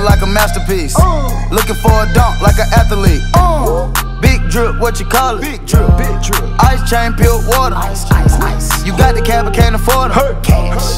feel like a masterpiece. Uh. Looking for a dunk like an athlete. Uh. Big drip, what you call it? Big drip, big drip. Ice chain, pure water. Ice, ice, ice. You got the cab, but can't afford it. Cash.